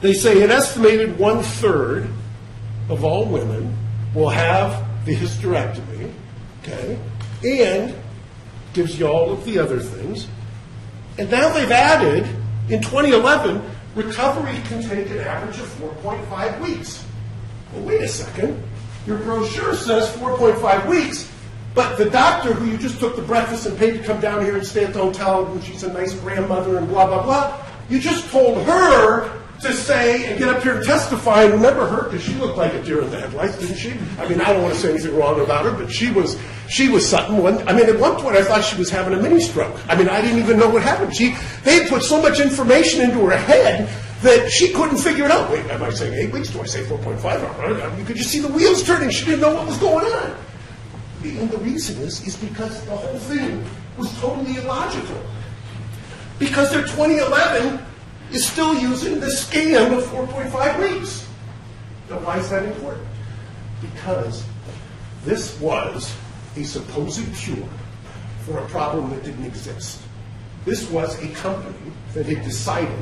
They say an estimated one-third of all women will have the hysterectomy, okay, and gives you all of the other things. And now they've added, in 2011, recovery can take an average of 4.5 weeks. Well, wait a second. Your brochure says 4.5 weeks, but the doctor who you just took the breakfast and paid to come down here and stay at the hotel, and she's a nice grandmother and blah, blah, blah, you just told her to say and get up here and testify and remember her because she looked like a deer in the headlights, didn't she? I mean, I don't want to say anything wrong about her, but she was she was something. One, I mean, at one point I thought she was having a mini stroke. I mean, I didn't even know what happened. She they put so much information into her head that she couldn't figure it out. Wait, am I saying eight weeks? Do I say four point five? You could just see the wheels turning. She didn't know what was going on. And the reason is is because the whole thing was totally illogical. Because they're 2011 is still using the scam of 4.5 weeks. Now, why is that important? Because this was a supposed cure for a problem that didn't exist. This was a company that had decided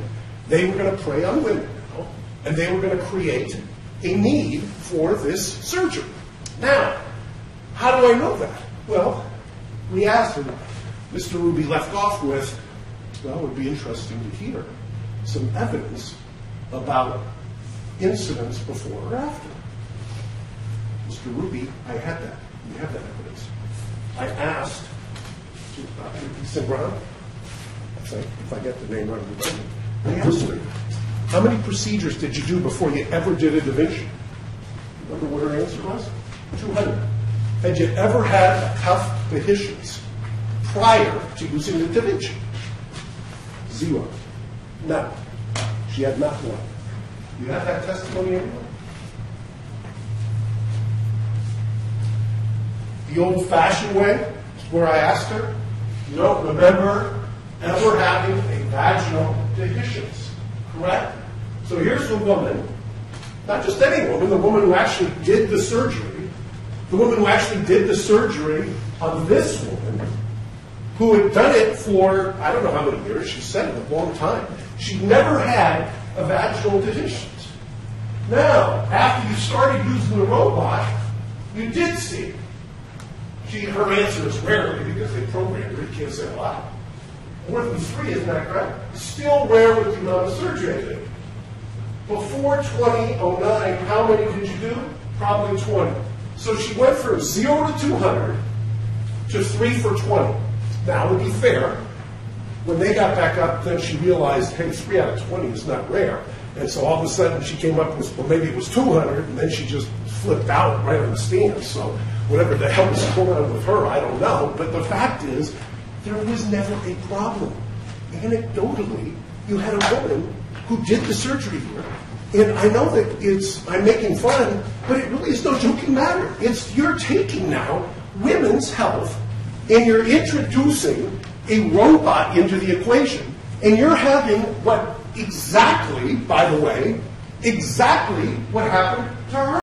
they were going to prey on women now, and they were going to create a need for this surgery. Now, how do I know that? Well, we asked him, Mr. Ruby left off with, well, it would be interesting to hear some evidence about incidents before or after. Mr. Ruby, I had that. We have that evidence. I asked. Brown, if I get the name right, I asked her, how many procedures did you do before you ever did da Vinci? Remember what her answer was? 200. Had you ever had cuff dehiscence prior to using the Vinci? Zero. No. She had not one. You have that testimony? The old-fashioned way, where I asked her, you don't remember ever having a vaginal dehiscence, correct? So here's the woman, not just any woman, the woman who actually did the surgery, the woman who actually did the surgery on this woman, who had done it for, I don't know how many years, she said it a long time. She never had a vaginal dehiscence. Now, after you started using the robot, you did see. She, her answer is rarely because they programmed her. You can't say a lot. More than three, isn't that correct? Still rare with the amount of surgery I did. Before 2009, how many did you do? Probably 20. So she went from 0 to 200 to 3 for 20. Now, to be fair, when they got back up, then she realized, hey, 3 out of 20 is not rare. And so all of a sudden she came up with, well, maybe it was 200, and then she just flipped out right on the stand. So whatever the hell was going on with her, I don't know. But the fact is, there was never a problem. Anecdotally, you had a woman who did the surgery here. And I know that it's, I'm making fun, but it really is no joking matter. It's, you're taking now women's health and you're introducing a robot into the equation, and you're having what exactly, by the way, exactly what happened to her.